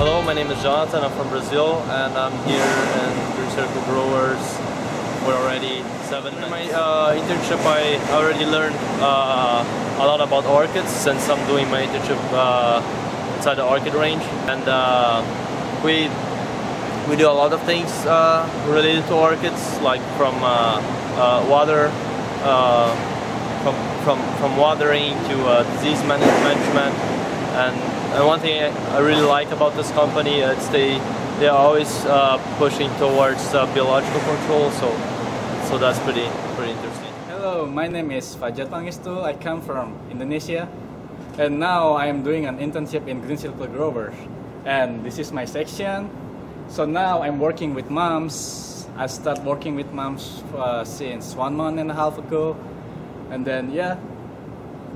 Hello, my name is Jonathan. I'm from Brazil and I'm here in Green Circle Growers. We're already seven. In my uh, internship, I already learned uh, a lot about orchids since I'm doing my internship uh, inside the orchid range. And uh, we we do a lot of things uh, related to orchids, like from uh, water, from, from, from watering to disease management and and one thing I really like about this company is they they are always uh, pushing towards uh, biological control. So so that's pretty pretty interesting. Hello, my name is Fajar Pangestu. I come from Indonesia, and now I am doing an internship in Green Circle Growers. And this is my section. So now I'm working with moms. I started working with moms uh, since one month and a half ago, and then yeah,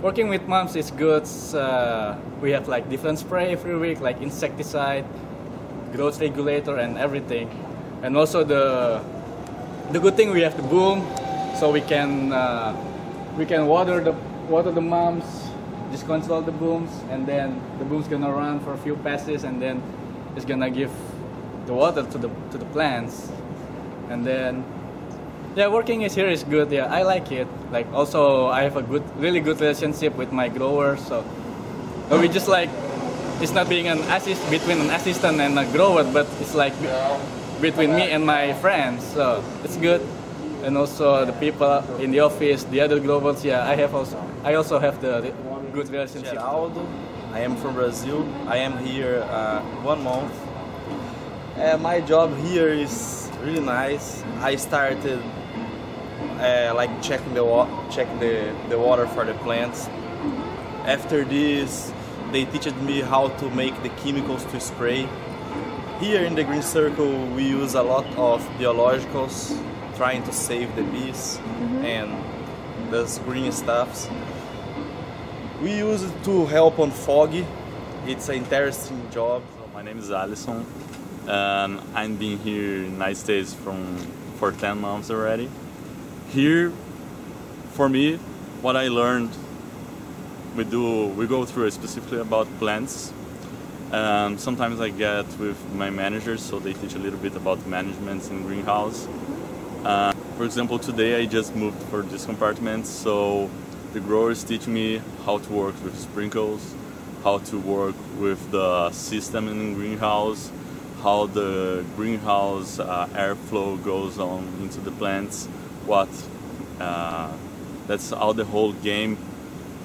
working with moms is good. Uh, we have like different spray every week, like insecticide, growth regulator, and everything. And also the the good thing we have the boom, so we can uh, we can water the water the moms, just control the booms, and then the boom's gonna run for a few passes, and then it's gonna give the water to the to the plants, and then yeah, working is here is good. Yeah, I like it. Like also, I have a good, really good relationship with my growers. So we just like it's not being an assist between an assistant and a grower, but it's like between me and my friends. So it's good. And also the people in the office, the other growers. Yeah, I have also, I also have the good relationship. I am from Brazil. I am here uh, one month. Uh, my job here is really nice. I started uh, like checking the wa- checking the, the water for the plants. After this, they teach me how to make the chemicals to spray. Here in the Green Circle, we use a lot of biologicals, trying to save the bees mm-hmm. and those green stuffs. We use it to help on foggy. It's an interesting job. My name is Alison, and I've been here in United States from for 10 months already here for me what i learned we do we go through specifically about plants. Um, sometimes i get with my managers so they teach a little bit about management in greenhouse. Uh, for example today i just moved for this compartment so the growers teach me how to work with sprinkles how to work with the system in the greenhouse how the greenhouse uh, airflow goes on into the plants what uh, that's how the whole game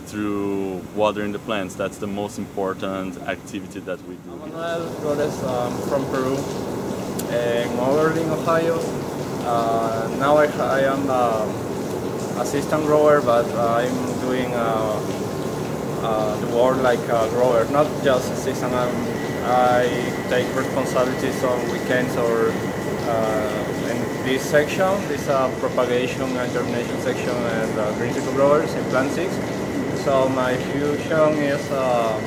through watering the plants. That's the most important activity that we do. Manuel Flores um, from Peru, in Ohio. Uh, now I, I am uh, assistant grower, but I'm doing uh, uh, the work like a grower, not just assistant. I'm, I take responsibilities on weekends or uh, this section, this uh, propagation and germination section and uh, green circle growers in plant 6. So my fusion is uh,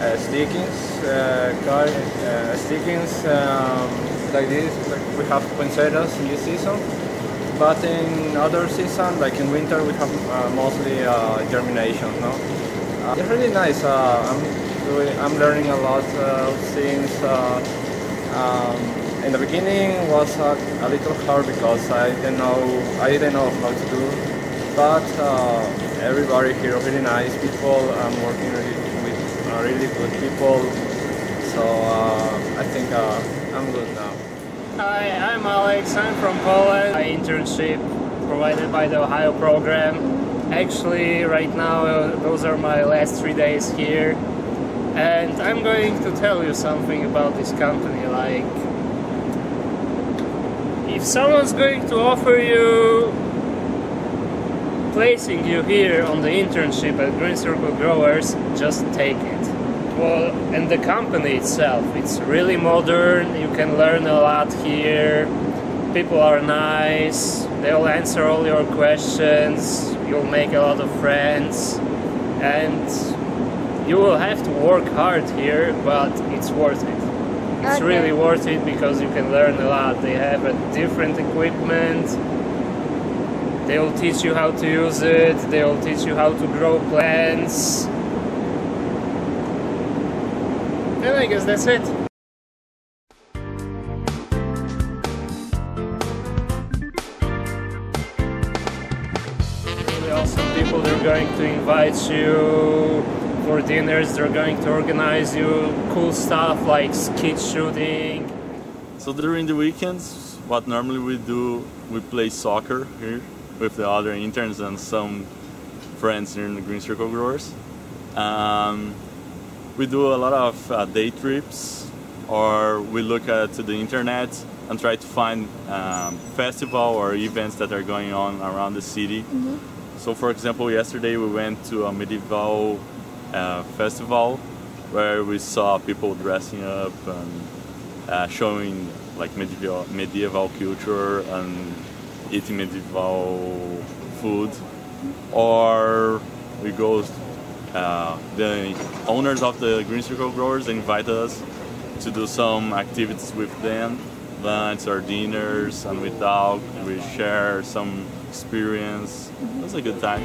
uh, stickings, uh, uh, stickings um, like this, we have poinsettias in this season. But in other season, like in winter, we have uh, mostly germination. No, it's really nice. I'm I'm learning a lot of things. Um, in the beginning was uh, a little hard because I didn't know I didn't know how to do, but uh, everybody here really nice people. I'm working really with uh, really good people, so uh, I think uh, I'm good now. Hi, I'm Alex. I'm from Poland. My internship provided by the Ohio program. Actually, right now uh, those are my last three days here, and I'm going to tell you something about this company. Like if someone's going to offer you placing you here on the internship at Green Circle Growers, just take it. Well, and the company itself, it's really modern, you can learn a lot here, people are nice, they'll answer all your questions, you'll make a lot of friends, and you will have to work hard here, but it's worth it it's okay. really worth it because you can learn a lot. They have a different equipment. They'll teach you how to use it. They'll teach you how to grow plants. And I guess that's it. Really awesome people. They're going to invite you for dinners. They're going to organize you cool stuff like skeet shooting. So during the weekends, what normally we do, we play soccer here with the other interns and some friends here in the Green Circle Growers. Um, we do a lot of uh, day trips, or we look at the internet and try to find um, festival or events that are going on around the city. So, for example, yesterday we went to a medieval uh, festival where we saw people dressing up and uh, showing like medieval medieval culture and eating medieval food. Or we go, uh, the owners of the Green Circle Growers invite us to do some activities with them, lunch or dinners, and we talk, we share some experience. It was a good time.